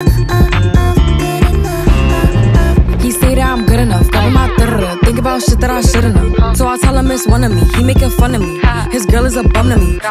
He say that I'm good enough. got my third Think about shit that I should've know, So I tell him it's one of me. He making fun of me. His girl is a bum to me.